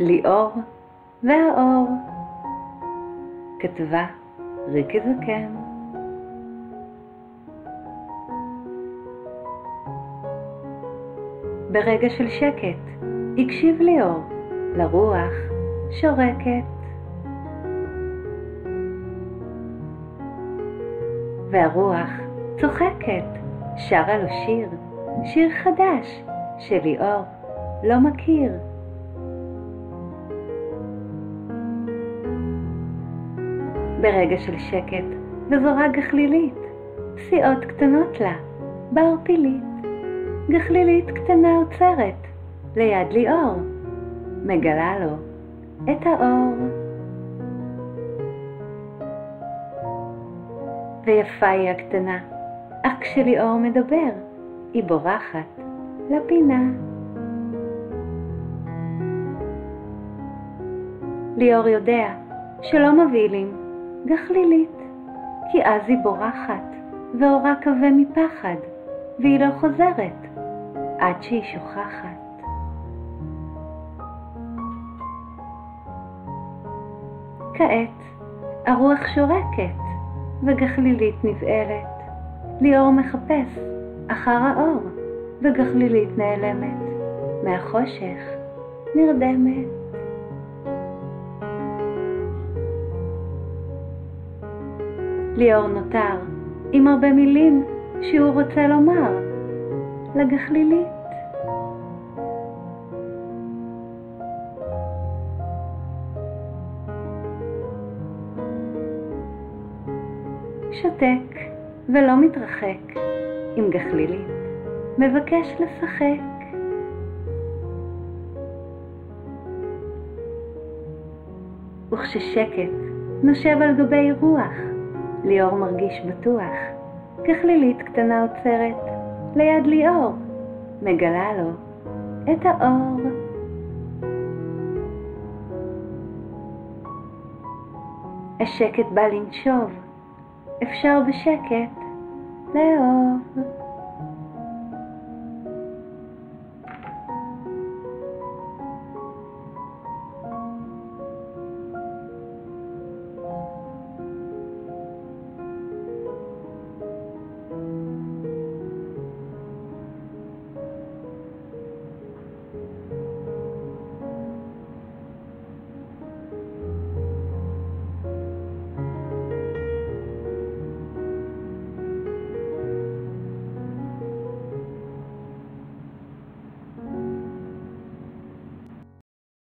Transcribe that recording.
ליאור והאור כתבה ריקי זקן. ברגע של שקט הקשיב ליאור לרוח שורקת. והרוח צוחקת, שרה לו שיר, שיר חדש שליאור לא מכיר. ברגע של שקט וזורה גחלילית, פסיעות קטנות לה, בערפילית. גחלילית קטנה עוצרת, ליד ליאור, מגלה לו את האור. ויפה היא הקטנה, אך כשליאור מדבר, היא בורחת לפינה. ליאור יודע שלא מבהילים גחלילית, כי אז היא בורחת, ואורה כבה מפחד, והיא לא חוזרת, עד שהיא שוכחת. כעת הרוח שורקת, וגחלילית נבערת. ליאור מחפש אחר האור, וגחלילית נעלמת. מהחושך נרדמת. ליאור נותר עם הרבה מילים שהוא רוצה לומר לגחלילית. שותק ולא מתרחק עם גחלילית, מבקש לשחק. וכששקט נושב על גבי רוח, ליאור מרגיש בטוח. גחלילית קטנה עוצרת ליד ליאור, מגלה לו את האור. השקט בא לנשוב, אפשר בשקט לאהוב.